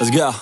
Let's go.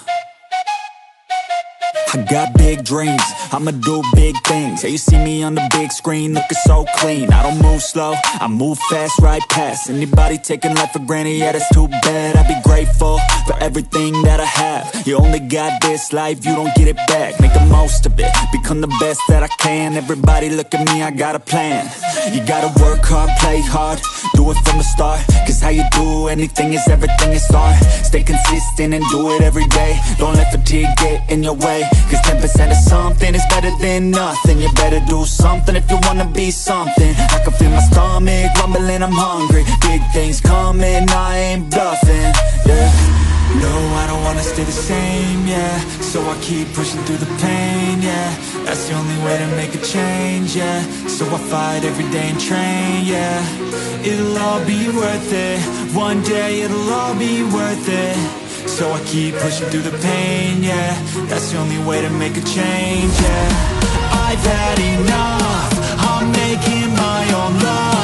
I got big dreams, I'ma do big things. Yeah, you see me on the big screen, looking so clean. I don't move slow, I move fast, right past. Anybody taking life for granted, yeah, that's too bad. I'd be grateful for everything that I have. You only got this life, you don't get it back. Make the most of it, become the best that I can. Everybody look at me, I got a plan. You gotta work hard, play hard, do it from the start how you do anything is everything it's art Stay consistent and do it every day. Don't let fatigue get in your way. Cause 10% of something is better than nothing. You better do something if you wanna be something. I can feel my stomach rumbling, I'm hungry. Big things coming, I ain't bluffing, yeah wanna stay the same, yeah. So I keep pushing through the pain, yeah. That's the only way to make a change, yeah. So I fight every day and train, yeah. It'll all be worth it. One day it'll all be worth it. So I keep pushing through the pain, yeah. That's the only way to make a change, yeah. I've had enough. I'm making my own luck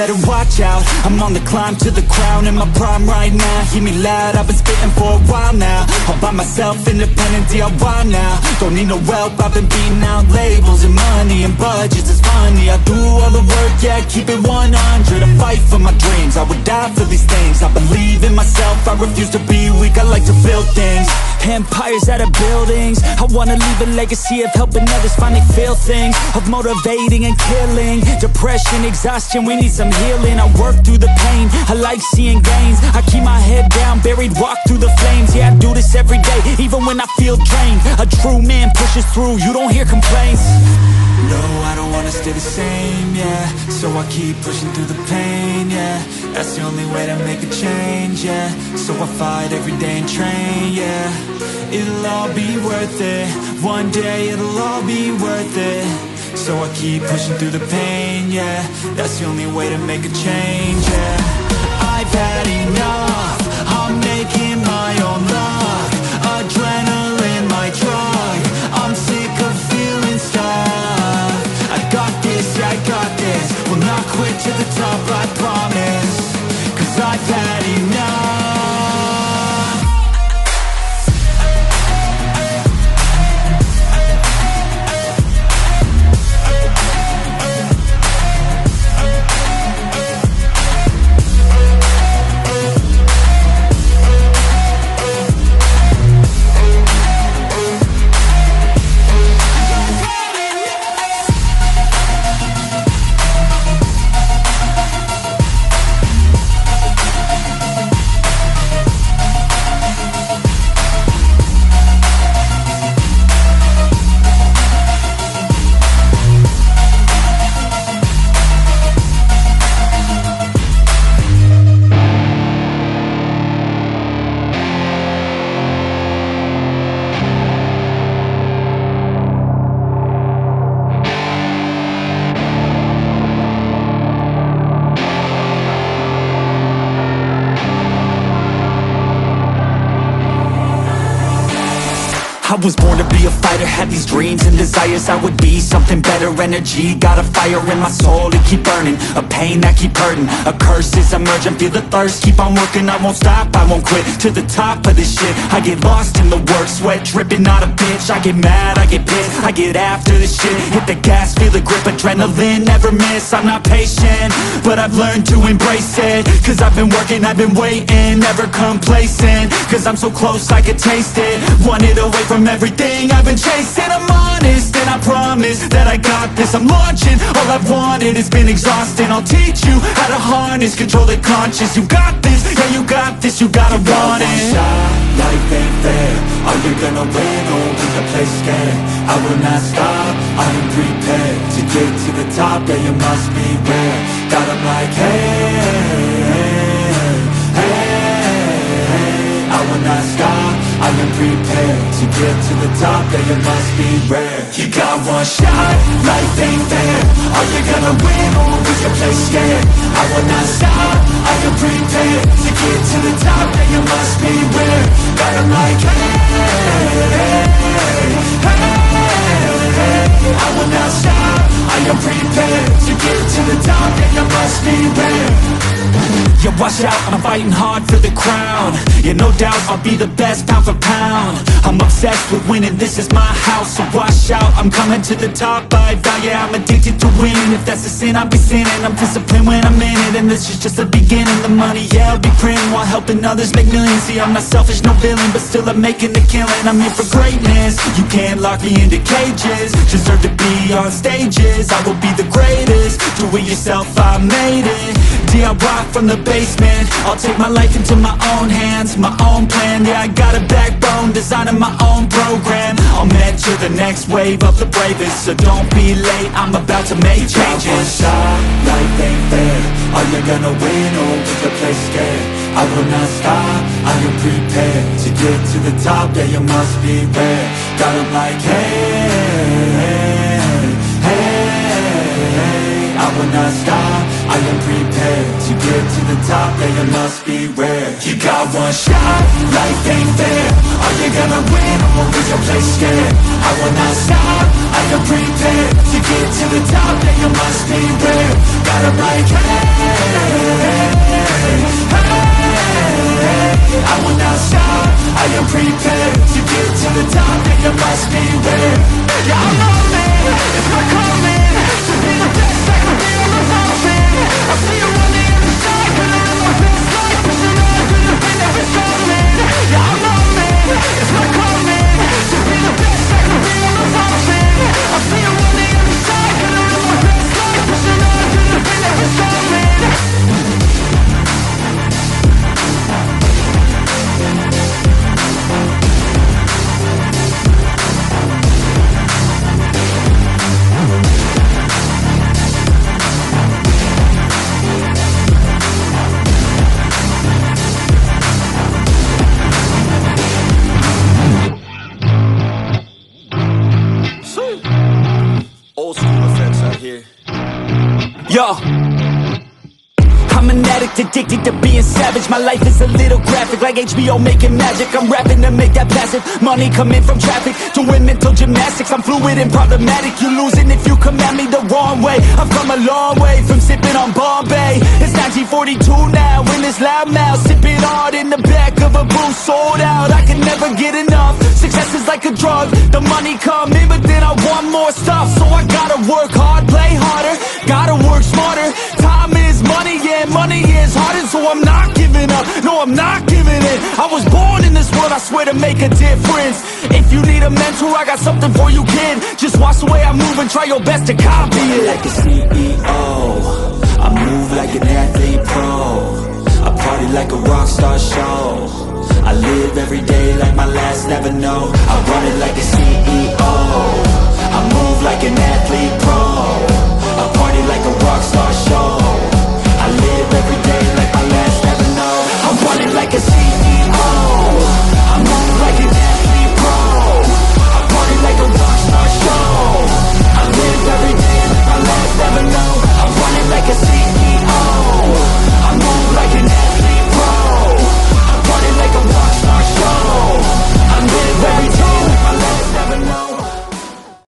better watch out, I'm on the climb to the crown In my prime right now, hear me loud I've been spitting for a while now. All by myself, independent DIY now. Don't need no help, I've been beating out labels And money and budgets, funny I do all the work, yeah, keep it 100 I fight for my dreams, I would die for these things. I believe in myself, I refuse to be weak I like to build things. Empires out of buildings I wanna leave a legacy of helping others find they feel things Of motivating and killing. Depression, exhaustion, we need some healing. I work through the pain, I like seeing gains. I keep my head down, buried, walk through the flames. Yeah, I do this every day, even when I feel drained. A true man pushes through, you don't hear complaints no, I don't wanna stay the same, yeah. So I keep pushing through the pain, yeah. That's the only way to make a change, yeah. So I fight every day and train, yeah. It'll all be worth it. One day it'll all be worth it. So I keep pushing through the pain, yeah. That's the only way to make a change, yeah. I've had enough. I'm making my I was born to be a fighter, had these dreams and desires. I would be something better, energy Got a fire in my soul to keep burning. A pain that keep hurting. A curse is emerging, feel the thirst. Keep on working, I won't stop, I won't quit To the top of this shit. I get lost in the work, sweat dripping, not a bitch. I get mad, I get pissed, I get after this shit. Hit the gas, feel the grip, adrenaline, never miss. I'm not patient, but I've learned to embrace it. Cause I've been working, I've been waiting. Never complacent, cause I'm so close. I could taste it. Wanted away from everything I've been chasing this I'm launching, all I've wanted has been exhausting I'll teach you how to harness, control the conscious You got this, yeah you got this, you gotta want it. shot, life ain't fair Are you gonna win or will you play scared? I will not stop, I am prepared To get to the top, yeah you must be beware Got 'em like hey, hey, hey I will not stop, I am prepared To get to the top, yeah you must be rare. You got one shot, life ain't fair. Are you gonna win or will you play scared? I will not stop, I am prepared To get to the top, yeah you must be rare. Got 'em like hey, hey, hey I will not stop, I am prepared To get to the top, yeah you must be rare Yeah, watch out, I'm fighting hard for the crown. Yeah, no doubt, I'll be the best pound for pound. I'm obsessed with winning, this is my house. So watch out, I'm coming to the top I vow, yeah, I'm addicted to winning. If that's a sin, I'll be sinning. I'm disciplined when I'm in it And this is just the beginning. The money, yeah, I'll be printing While helping others make millions. See, I'm not selfish, no villain But still I'm making a killing. I'm here for greatness. You can't lock me into cages Deserve to be on stages. I will be the greatest. Do it yourself, I made it. DIY from the basement. I'll take my life into my own hands My own plan, yeah I got a backbone Designing my own program. I'll mentor the next wave of the bravest. So don't be late, I'm about to make Got one changes shot, life ain't fair Are you gonna win or will you play scared? I will not stop, I am prepared. To get to the top, yeah you must be rare. Got 'em like hey, will not stop, I am prepared To get to the top, yeah you must be rare You got one shot, life ain't fair. Are you gonna win? Or will you play scared? I will not stop, I am prepared To get to the top, yeah you must be rare Got 'em like hey, Yo. I'm an addict, addicted to being savage. My life is a little graphic, like HBO making magic. I'm rapping to make that passive money coming from traffic Doing mental gymnastics, I'm fluid and problematic. You're losing if you come at me the wrong way. I've come a long way from sipping on Bombay. It's 1942 now, in this loud mouth Sipping hard in the back of a booth, sold out. I can never get enough, success is like a drug. The money come in, but then I want more stuff. So I gotta work hard, play harder. Gotta work smarter, time is money Yeah, money is harder, so I'm not giving up. No, I'm not giving in. I was born in this world, I swear to make a difference. If you need a mentor, I got something for you, kid. Just watch the way I move and try your best to copy it. Like a CEO I move like an athlete like a rock star show. I live every day like my last, never know. I